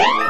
Woo!